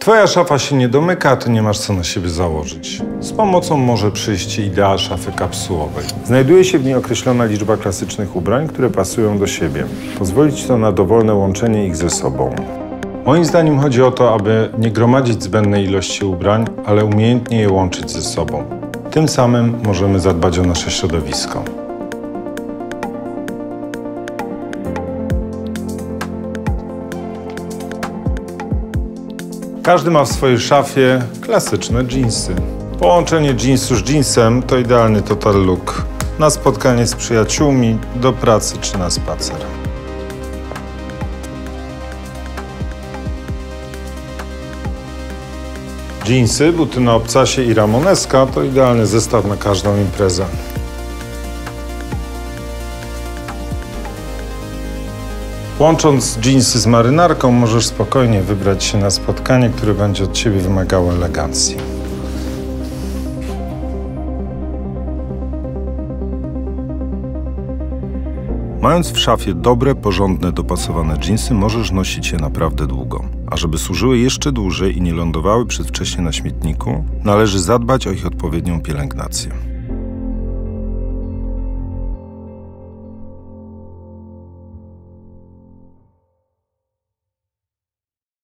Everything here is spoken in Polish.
Twoja szafa się nie domyka, a ty nie masz co na siebie założyć. Z pomocą może przyjść idea szafy kapsułowej. Znajduje się w niej określona liczba klasycznych ubrań, które pasują do siebie. Pozwolić to na dowolne łączenie ich ze sobą. Moim zdaniem chodzi o to, aby nie gromadzić zbędnej ilości ubrań, ale umiejętnie je łączyć ze sobą. Tym samym możemy zadbać o nasze środowisko. Każdy ma w swojej szafie klasyczne dżinsy. Połączenie jeansu z jeansem to idealny total look. Na spotkanie z przyjaciółmi, do pracy czy na spacer. Jeansy, buty na obcasie i ramoneska to idealny zestaw na każdą imprezę. Łącząc jeansy z marynarką, możesz spokojnie wybrać się na spotkanie, które będzie od ciebie wymagało elegancji. Mając w szafie dobre, porządne, dopasowane dżinsy, możesz nosić je naprawdę długo. A żeby służyły jeszcze dłużej i nie lądowały przedwcześnie na śmietniku, należy zadbać o ich odpowiednią pielęgnację.